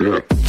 Yeah.